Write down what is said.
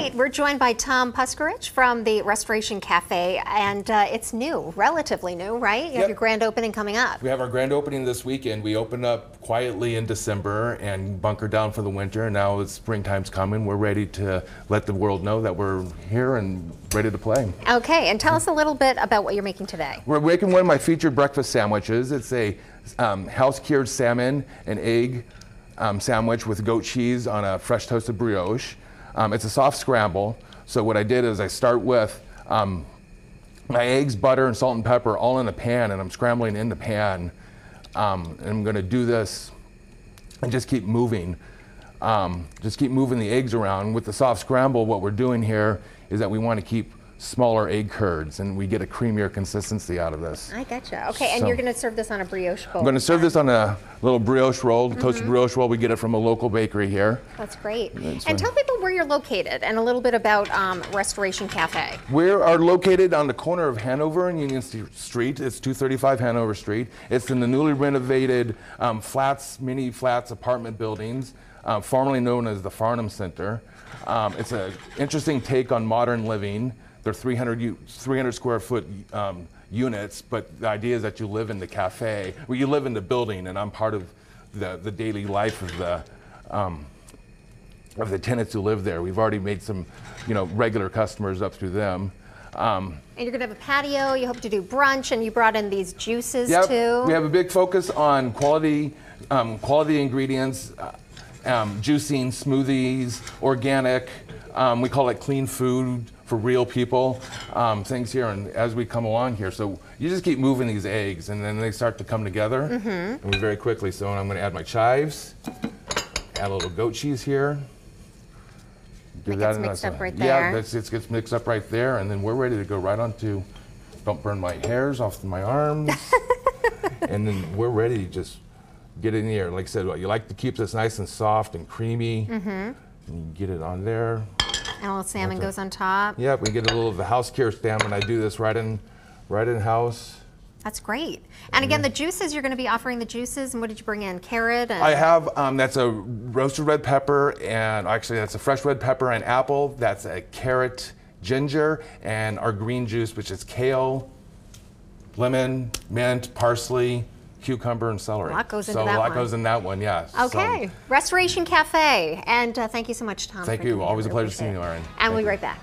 right, we're joined by Tom Puskarich from the Restoration Cafe, and uh, it's new, relatively new, right? You have your grand opening coming up. We have our grand opening this weekend. We opened up quietly in December and bunkered down for the winter. And now it's springtime's coming. We're ready to let the world know that we're here and ready to play. Okay, and tell us a little bit about what you're making today. We're making one of my featured breakfast sandwiches. It's a um, house cured salmon and egg um, sandwich with goat cheese on a fresh toasted brioche. Um, it's a soft scramble. So what I did is I start with um, my eggs, butter, and salt and pepper all in a pan, and I'm scrambling in the pan. Um, and I'm going to do this and just keep moving. Um, just keep moving the eggs around. With the soft scramble, what we're doing here is that we want to keep smaller egg curds, and we get a creamier consistency out of this. I gotcha. Okay, and you're going to serve this on a brioche bowl. I'm going to serve this on a little brioche roll, toasted brioche roll. We get it from a local bakery here. That's great. That's and fine. tell people where you're located and a little bit about um, Restoration Cafe. We are located on the corner of Hanover and Union Street. It's 235 Hanover Street. It's in the newly renovated um, flats, mini flats apartment buildings, uh, formerly known as the Farnham Center. Um, it's an interesting take on modern living. They're 300, 300 square foot um, units, but the idea is that you live in the cafe, well, you live in the building, and I'm part of the, the daily life of the. Um, of the tenants who live there. We've already made some, you know, regular customers up through them. Um, And you're going to have a patio, you hope to do brunch, and you brought in these juices yep, too. we have a big focus on quality, um, quality ingredients, uh, um, juicing, smoothies, organic. Um, we call it clean food for real people. Um, things here, and as we come along here, so you just keep moving these eggs, and then they start to come together, and very quickly. So I'm going to add my chives, add a little goat cheese here. Give That gets mixed up right Yeah, there. that's, it gets mixed up right there, and then we're ready to go right on to, don't burn my hairs off my arms. and then we're ready to just get in here. Like I said, you like to keep this nice and soft and creamy. Mm-hmm. And you get it on there. And a little salmon goes on top. Yeah, we get a little of the house cure salmon. I do this right in, right in house. That's great. And again, the juices, you're going to be offering the juices. And what did you bring in? Carrot? And I have, um, that's a roasted red pepper, and actually that's a fresh red pepper and apple. That's a carrot, ginger, and our green juice, which is kale, lemon, mint, parsley, cucumber, and celery. A lot goes so into that a lot one. goes in that one, yes. Okay. Restoration Cafe. And uh, thank you so much, Tom. Thank you. Always a pleasure seeing you. Erin. And we'll be right back.